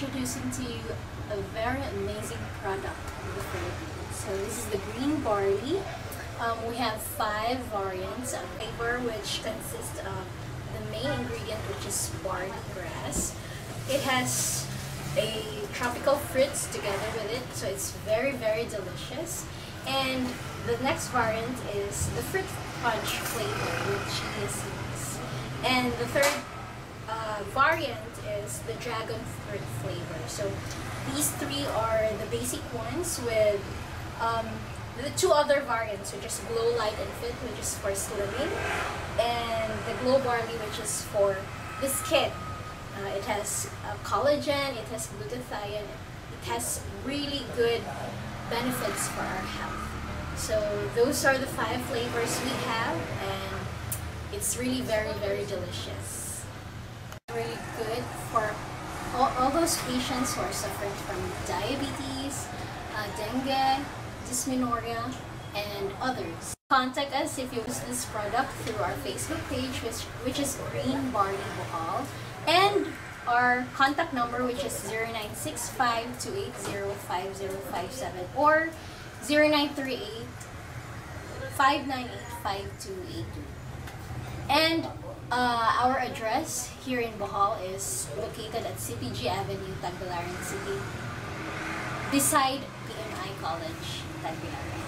introducing to you a very amazing product the Philippines. So this is the green barley. Um, we have five variants of paper which consists of the main ingredient which is barley grass. It has a tropical fruits together with it so it's very very delicious. And the next variant is the fruit punch flavor which is nice. And the third uh, variant is the dragon fruit flavor. So these three are the basic ones with um, the two other variants, which is Glow Light and Fit, which is for slimming, and the Glow Barley, which is for the skin. Uh, it has uh, collagen, it has glutathione, it has really good benefits for our health. So those are the five flavors we have, and it's really very, very delicious. Really good for all, all those patients who are suffering from diabetes, uh, dengue, dysmenorrhea, and others. Contact us if you use this product through our Facebook page, which, which is Green Barley Bohol, and our contact number, which is 0965-280-5057 or 0938-598-5282. And uh, our address here in Bohol is located at CPG Avenue, Tagbilaran City, beside PMI College, Tagbilaran.